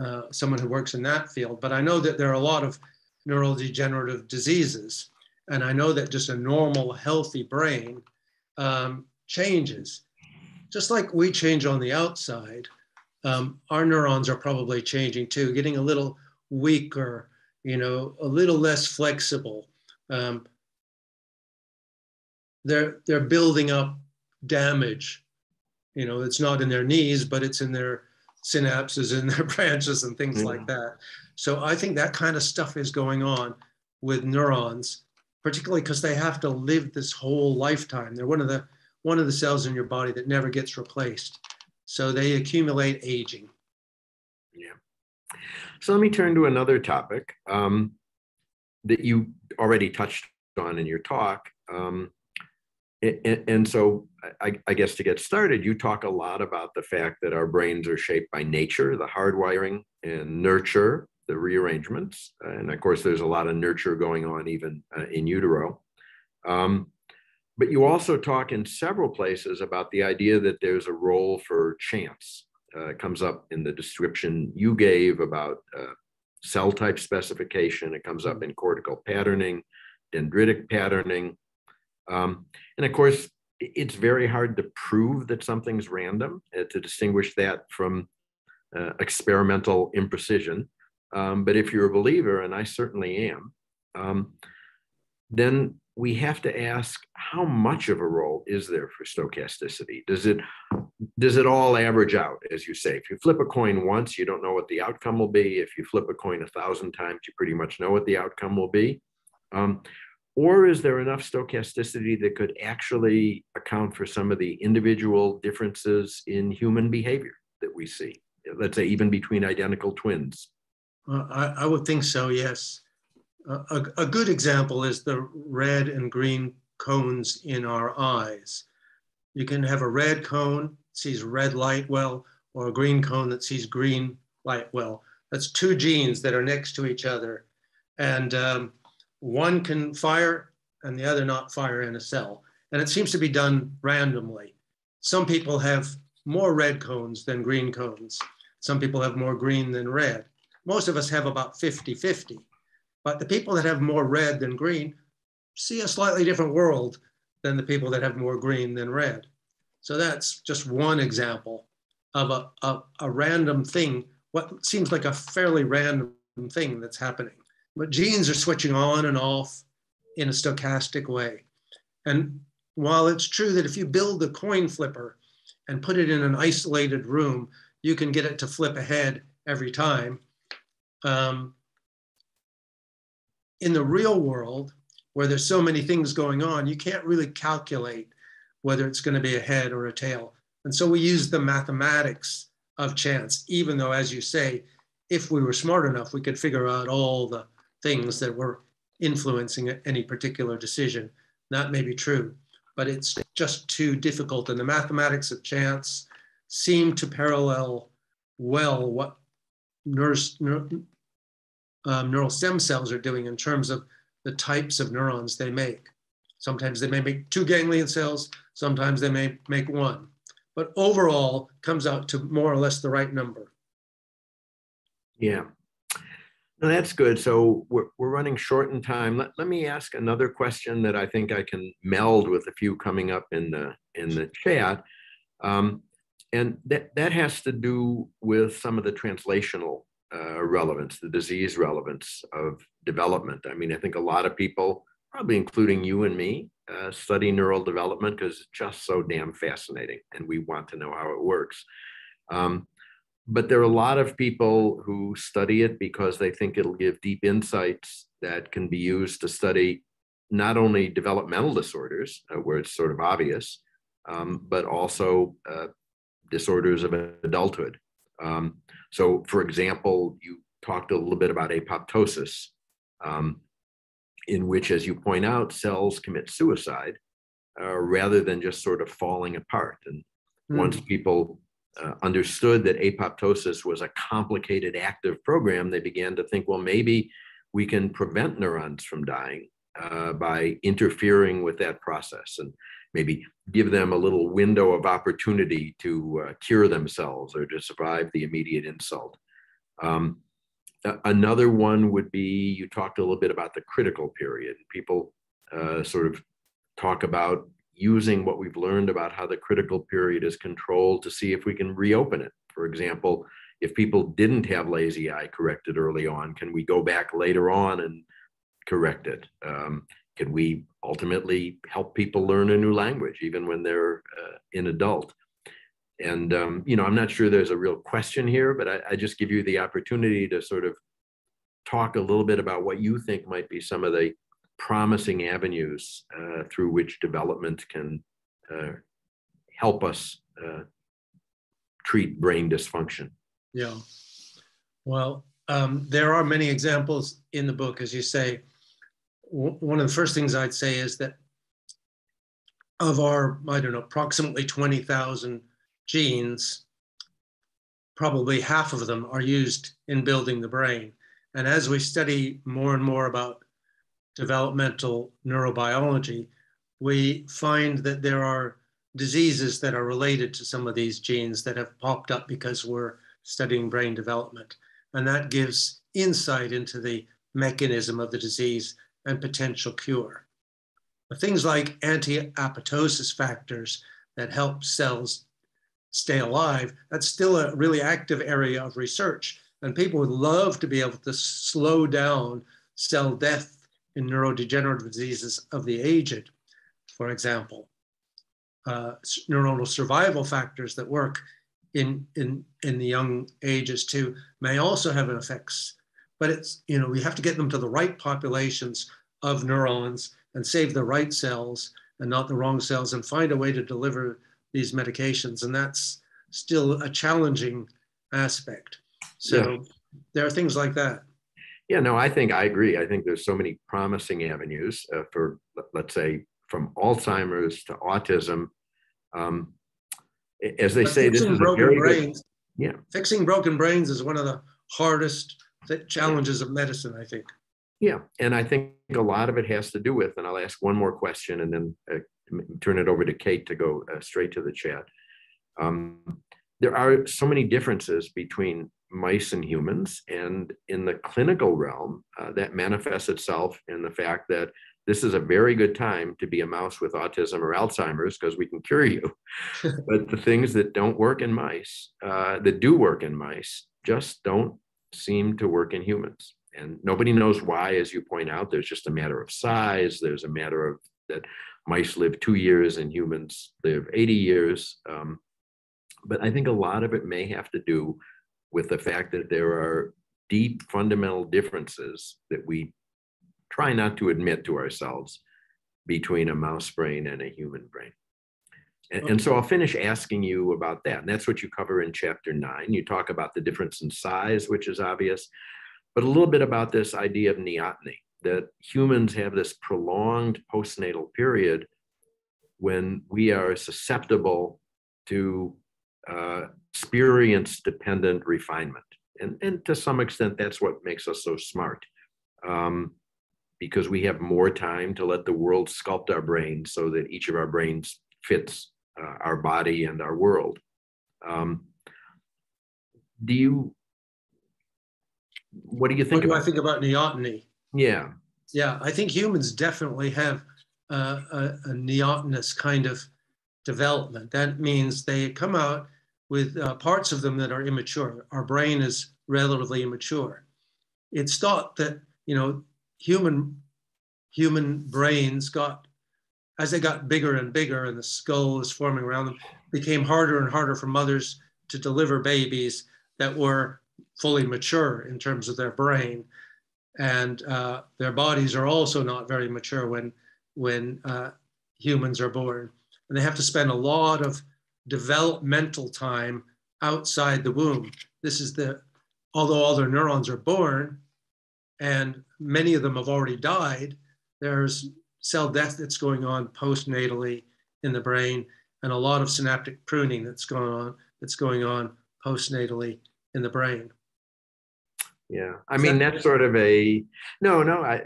uh, someone who works in that field. But I know that there are a lot of neurodegenerative diseases, and I know that just a normal, healthy brain um, changes. Just like we change on the outside, um, our neurons are probably changing too, getting a little weaker, you know, a little less flexible. Um, they're they're building up damage. You know, it's not in their knees, but it's in their synapses and their branches and things like that. So I think that kind of stuff is going on with neurons particularly because they have to live this whole lifetime. They're one of the one of the cells in your body that never gets replaced. So they accumulate aging. Yeah. So let me turn to another topic um, that you already touched on in your talk. Um, and, and, so I, I, guess to get started, you talk a lot about the fact that our brains are shaped by nature, the hardwiring and nurture the rearrangements. And of course, there's a lot of nurture going on even uh, in utero. Um, but you also talk in several places about the idea that there's a role for chance. Uh, it comes up in the description you gave about uh, cell type specification. It comes up in cortical patterning, dendritic patterning. Um, and of course, it's very hard to prove that something's random, uh, to distinguish that from uh, experimental imprecision. Um, but if you're a believer, and I certainly am, um, then we have to ask how much of a role is there for stochasticity? Does it does it all average out, as you say? If you flip a coin once, you don't know what the outcome will be. If you flip a coin a thousand times, you pretty much know what the outcome will be. Um, or is there enough stochasticity that could actually account for some of the individual differences in human behavior that we see? Let's say even between identical twins uh, I, I, would think so, yes. a, a good example is the red and green cones in our eyes. You can have a red cone sees red light well, or a green cone that sees green light well. That's two genes that are next to each other. And um, one can fire and the other not fire in a cell. And it seems to be done randomly. Some people have more red cones than green cones. Some people have more green than red. Most of us have about 50 50. But the people that have more red than green see a slightly different world than the people that have more green than red. So that's just one example of a, a, a random thing, what seems like a fairly random thing that's happening. But genes are switching on and off in a stochastic way. And while it's true that if you build a coin flipper and put it in an isolated room, you can get it to flip ahead every time. Um, in the real world, where there's so many things going on, you can't really calculate whether it's going to be a head or a tail. And so we use the mathematics of chance, even though, as you say, if we were smart enough, we could figure out all the things that were influencing any particular decision. That may be true, but it's just too difficult. And the mathematics of chance seem to parallel well what um, neural stem cells are doing in terms of the types of neurons they make. Sometimes they may make two ganglion cells, sometimes they may make one. But overall, comes out to more or less the right number. Yeah. No, that's good. So we're, we're running short in time. Let, let me ask another question that I think I can meld with a few coming up in the in the chat. Um, and that, that has to do with some of the translational uh, relevance, the disease relevance of development. I mean, I think a lot of people probably including you and me, uh, study neural development because it's just so damn fascinating and we want to know how it works. Um, but there are a lot of people who study it because they think it'll give deep insights that can be used to study not only developmental disorders, uh, where it's sort of obvious, um, but also uh, disorders of adulthood. Um, so, for example, you talked a little bit about apoptosis. Um, in which, as you point out, cells commit suicide uh, rather than just sort of falling apart. And mm. once people uh, understood that apoptosis was a complicated active program, they began to think, well, maybe we can prevent neurons from dying uh, by interfering with that process and maybe give them a little window of opportunity to uh, cure themselves or to survive the immediate insult. Um, another one would be you talked a little bit about the critical period. People uh, sort of talk about using what we've learned about how the critical period is controlled to see if we can reopen it. For example, if people didn't have lazy eye corrected early on, can we go back later on and correct it? Um, can we ultimately help people learn a new language even when they're uh, an adult? And, um, you know, I'm not sure there's a real question here, but I, I, just give you the opportunity to sort of talk a little bit about what you think might be some of the promising avenues uh, through which development can uh, help us uh, treat brain dysfunction. Yeah. Well, um, there are many examples in the book, as you say. one of the first things I'd say is that of our, I don't know, approximately 20,000 genes, probably half of them are used in building the brain. And as we study more and more about developmental neurobiology, we find that there are diseases that are related to some of these genes that have popped up because we're studying brain development. And that gives insight into the mechanism of the disease and potential cure. Things like anti-apoptosis factors that help cells stay alive, that's still a really active area of research. And people would love to be able to slow down cell death in neurodegenerative diseases of the aged, for example. Uh, neuronal survival factors that work in, in, in the young ages too may also have an effects. But it's, you know, we have to get them to the right populations of neurons and save the right cells and not the wrong cells and find a way to deliver these medications. And that's still a challenging aspect. So yeah. there are things like that. Yeah, no, I think I agree. I think there's so many promising avenues uh, for, let's say, from Alzheimer's to autism. Um, as they But say, this fixing is a broken very good, brains. yeah. Fixing broken brains is one of the hardest challenges of medicine, I think. Yeah, and I think a lot of it has to do with, and I'll ask one more question and then uh, turn it over to Kate to go uh, straight to the chat. Um, there are so many differences between mice and humans, and in the clinical realm, uh, that manifests itself in the fact that this is a very good time to be a mouse with autism or Alzheimer's because we can cure you. but the things that don't work in mice, uh, that do work in mice, just don't seem to work in humans. And nobody knows why, as you point out, there's just a matter of size. There's a matter of that mice live two years and humans live 80 years. Um, but I think a lot of it may have to do with the fact that there are deep fundamental differences that we try not to admit to ourselves between a mouse brain and a human brain. And, and so I'll finish asking you about that. And that's what you cover in chapter nine. You talk about the difference in size, which is obvious, but a little bit about this idea of neoteny, that humans have this prolonged postnatal period when we are susceptible to uh, experience dependent refinement. And, and to some extent, that's what makes us so smart. Um, because we have more time to let the world sculpt our brains so that each of our brains fits uh, our body and our world. Um, do you, what do you think What do I think about neoteny? Yeah, Yeah, I think humans definitely have uh, a, a neotenous kind of development. That means they come out with uh, parts of them that are immature. Our brain is relatively immature. It's thought that you know human human brains got as they got bigger and bigger and the skull is forming around them became harder and harder for mothers to deliver babies that were fully mature in terms of their brain and uh, their bodies are also not very mature when when uh, humans are born and they have to spend a lot of developmental time outside the womb this is the although all their neurons are born and many of them have already died there's cell death that's going on postnatally in the brain and a lot of synaptic pruning that's going on that's going on postnatally in the brain yeah. I mean, that- that's sort of a, no, no, I,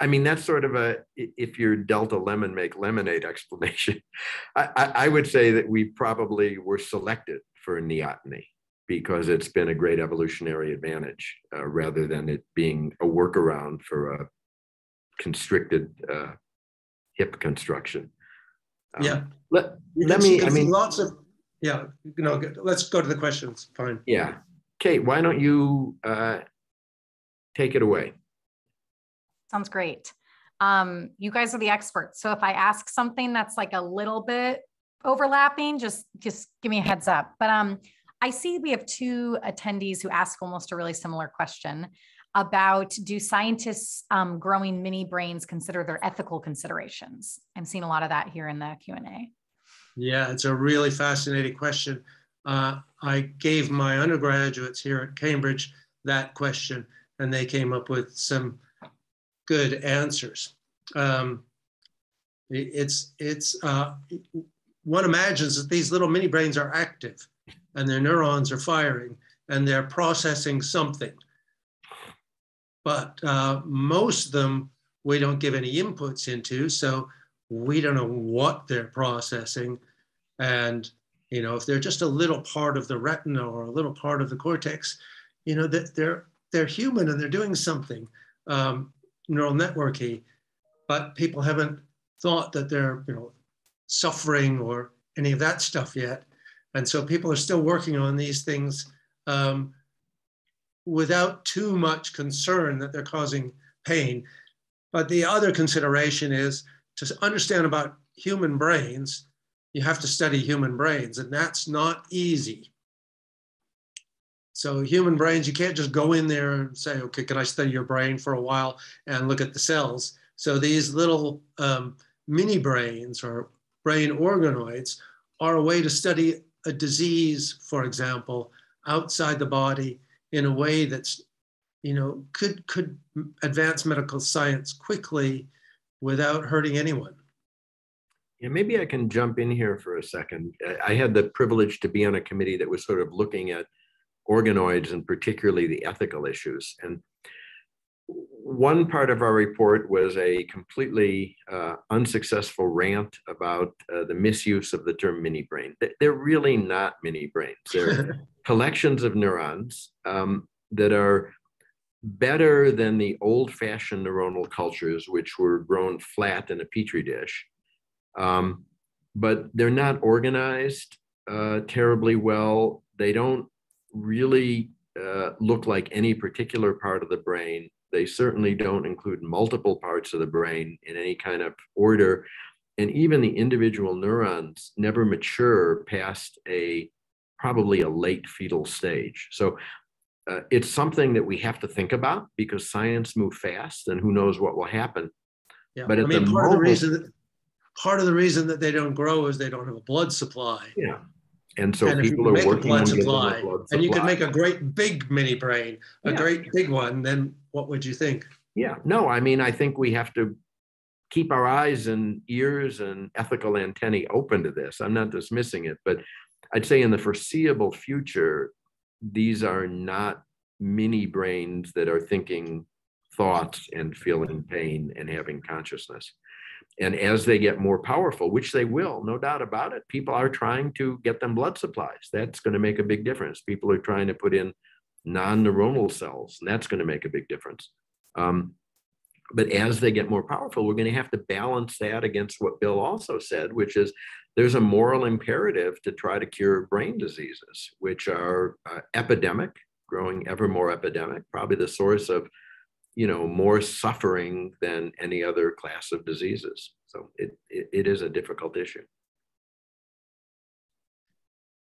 I mean, that's sort of a if you're Delta lemon, make lemonade explanation. I, I, I would say that we probably were selected for neoteny because it's been a great evolutionary advantage uh, rather than it being a workaround for a constricted uh, hip construction. Um, Yeah. Let, You let me, I mean, lots of yeah you know let's go to the questions fine yeah. Kate, why don't you uh, take it away? Sounds great. Um, you guys are the experts. So if I ask something that's like a little bit overlapping, just just give me a heads up. But um, I see we have two attendees who ask almost a really similar question about do scientists um, growing mini brains consider their ethical considerations? I'm seeing a lot of that here in the Q and A. yeah it's a really fascinating question uh, i gave my undergraduates here at cambridge that question and they came up with some good answers. Um, it's it's uh, one imagines that these little mini brains are active and their neurons are firing and they're processing something. But uh, most of them we don't give any inputs into so we don't know what they're processing. And you know if they're just a little part of the retina or a little part of the cortex you know that they're they're human and they're doing something. Um, neural networky but people haven't thought that they're you know suffering or any of that stuff yet and so people are still working on these things um, without too much concern that they're causing pain but the other consideration is to understand about human brains you have to study human brains, and that's not easy. So, human brains, you can't just go in there and say, okay, can I study your brain for a while and look at the cells? So, these little um, mini brains or brain organoids are a way to study a disease, for example, outside the body in a way that's you know, could could advance medical science quickly without hurting anyone. Yeah, maybe I can jump in here for a second. I had the privilege to be on a committee that was sort of looking at organoids and particularly the ethical issues. And one part of our report was a completely uh, unsuccessful rant about uh, the misuse of the term mini brain. They're really not mini brains. They're collections of neurons um, that are better than the old fashioned neuronal cultures, which were grown flat in a petri dish. Um, but they're not organized uh, terribly well. They don't really uh, look like any particular part of the brain. They certainly don't include multiple parts of the brain in any kind of order. And even the individual neurons never mature past a probably a late fetal stage. So uh, it's something that we have to think about because science moves fast and who knows what will happen. Yeah. But I mean, part moment, of the reason that part of the reason that they don't grow is they don't have a blood supply. Yeah. And so and people are working blood supply, blood and you could make a great big mini brain, a yeah. great big one. Then what would you think? Yeah, no, I mean, I think we have to keep our eyes and ears and ethical antennae open to this. I'm not dismissing it, but I'd say in the foreseeable future, these are not mini brains that are thinking thoughts and feeling pain and having consciousness. And as they get more powerful, which they will, no doubt about it, people are trying to get them blood supplies. That's going to make a big difference. People are trying to put in non neuronal cells, and that's going to make a big difference. Um, but as they get more powerful, we're going to have to balance that against what Bill also said, which is there's a moral imperative to try to cure brain diseases, which are uh, epidemic, growing ever more epidemic, probably the source of you know, more suffering than any other class of diseases. So it, it, it is a difficult issue.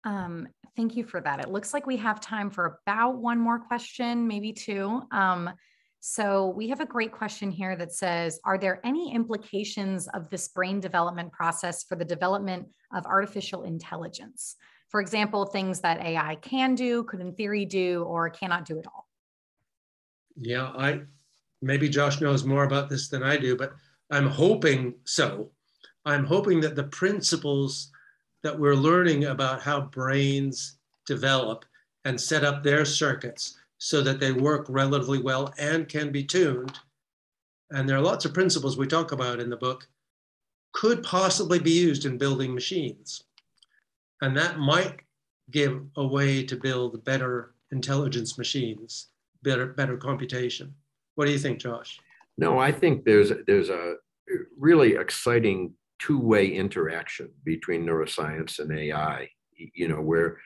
Um, thank you for that. It looks like we have time for about one more question, maybe two. Um, so we have a great question here that says, are there any implications of this brain development process for the development of artificial intelligence? For example, things that AI can do, could in theory do, or cannot do at all? Yeah, I maybe Josh knows more about this than I do, but I'm hoping so. I'm hoping that the principles that we're learning about how brains develop and set up their circuits so that they work relatively well and can be tuned. And there are lots of principles we talk about in the book could possibly be used in building machines. And that might give a way to build better intelligence machines, better, better computation. What do you think, Josh? No, I think there's there's a really exciting two-way interaction between neuroscience and AI. You know, where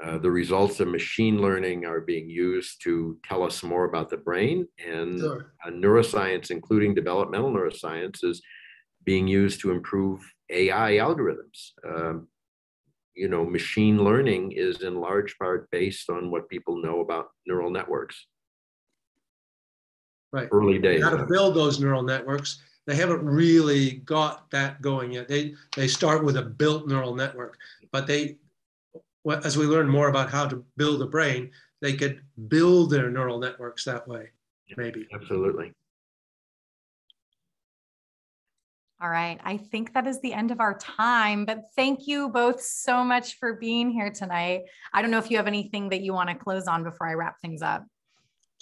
uh, the results of machine learning are being used to tell us more about the brain, and sure. uh, neuroscience, including developmental neuroscience, is being used to improve AI algorithms. Um, you know, machine learning is in large part based on what people know about neural networks right. early days. How to build those neural networks. They haven't really got that going yet. They they start with a built neural network, but they, as we learn more about how to build a brain, they could build their neural networks that way. Maybe. Absolutely. All right. I think that is the end of our time, but thank you both so much for being here tonight. I don't know if you have anything that you want to close on before I wrap things up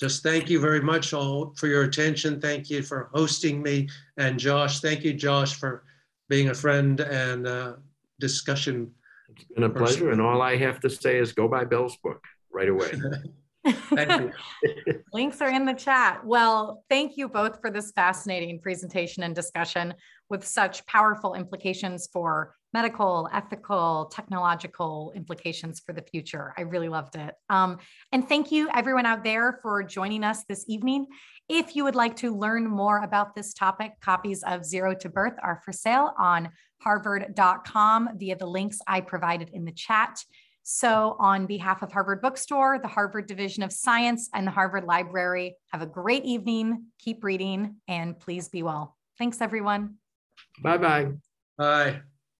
just thank you very much all for your attention. Thank you for hosting me. And Josh, thank you, Josh, for being a friend and uh, discussion. It's been a person. pleasure. And all I have to say is go buy Bill's book right away. Links are in the chat. Well, thank you both for this fascinating presentation and discussion with such powerful implications for medical, ethical, technological implications for the future. I really loved it. Um, and thank you, everyone out there, for joining us this evening. If you would like to learn more about this topic, copies of Zero to Birth are for sale on harvard.com via the links I provided in the chat. So, on behalf of Harvard Bookstore, the Harvard Division of Science, and the Harvard Library, have a great evening, keep reading, and please be well. Thanks, everyone. Bye-bye. Bye.